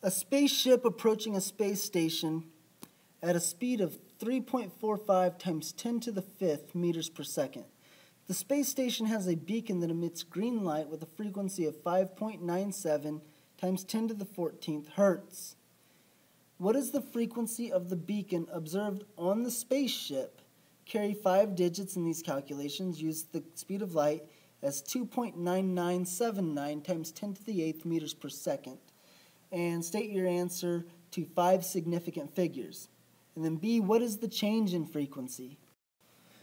A spaceship approaching a space station at a speed of 3.45 times 10 to the fifth meters per second. The space station has a beacon that emits green light with a frequency of 5.97 times 10 to the 14th hertz. What is the frequency of the beacon observed on the spaceship? Carry five digits in these calculations. Use the speed of light as 2.9979 times 10 to the 8th meters per second. And state your answer to five significant figures. And then B, what is the change in frequency?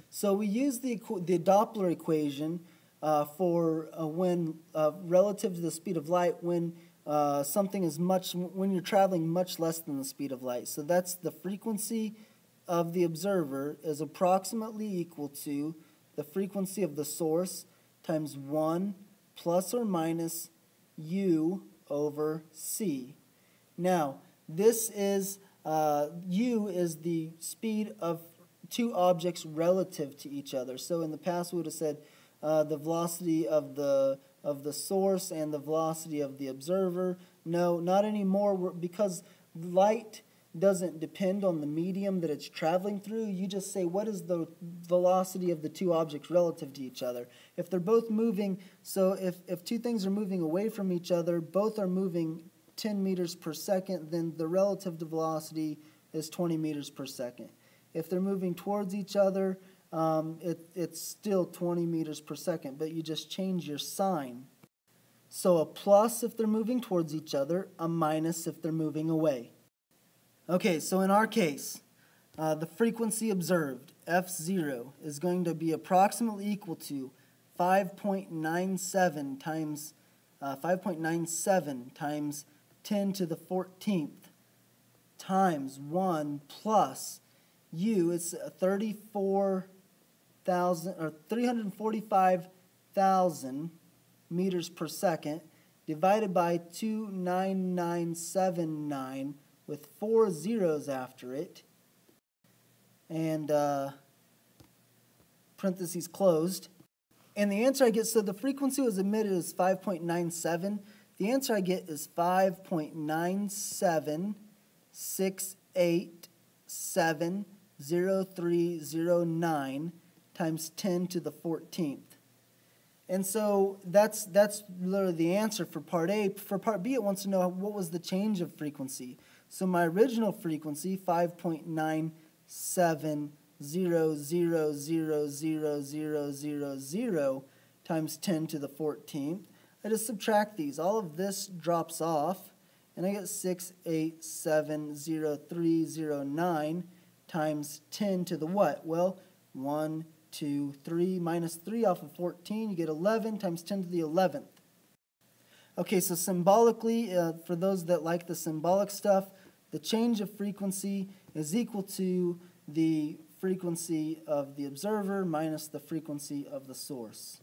So we use the, the Doppler equation uh, for uh, when, uh, relative to the speed of light, when uh, something is much, when you're traveling much less than the speed of light. So that's the frequency of the observer is approximately equal to the frequency of the source times 1 plus or minus u over c. Now, this is, uh, u is the speed of two objects relative to each other. So in the past we would have said uh, the velocity of the, of the source and the velocity of the observer. No, not anymore because light doesn't depend on the medium that it's traveling through. You just say, what is the velocity of the two objects relative to each other? If they're both moving, so if, if two things are moving away from each other, both are moving 10 meters per second, then the relative velocity is 20 meters per second. If they're moving towards each other, um, it, it's still 20 meters per second, but you just change your sign. So a plus if they're moving towards each other, a minus if they're moving away. Okay, so in our case, uh, the frequency observed, F0, is going to be approximately equal to 5.97 times uh, 5.97 times 10 to the 14th times 1 plus u. It's 34,000 or 345,000 meters per second divided by 29979 with four zeros after it, and uh, parentheses closed. And the answer I get, so the frequency was emitted is 5.97. The answer I get is 5.9768700309 times 10 to the 14th. And so that's, that's literally the answer for part A. For part B, it wants to know what was the change of frequency. So my original frequency, 5.9700000000 times 10 to the 14th, I just subtract these. All of this drops off, and I get 6870309 times 10 to the what? Well, 1, 2, 3, minus 3 off of 14, you get 11 times 10 to the 11th. Okay, so symbolically, uh, for those that like the symbolic stuff, the change of frequency is equal to the frequency of the observer minus the frequency of the source.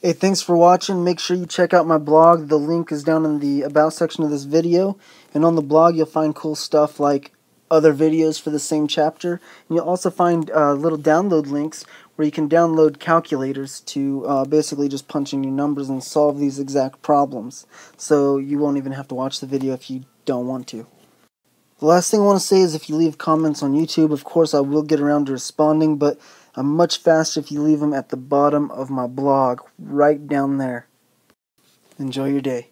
Hey, thanks for watching. Make sure you check out my blog. The link is down in the About section of this video. And on the blog, you'll find cool stuff like other videos for the same chapter. And you'll also find uh, little download links where you can download calculators to uh, basically just punch in your numbers and solve these exact problems. So you won't even have to watch the video if you don't want to. The last thing I want to say is if you leave comments on YouTube, of course I will get around to responding, but I'm much faster if you leave them at the bottom of my blog, right down there. Enjoy your day.